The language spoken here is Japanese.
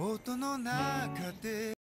音の中で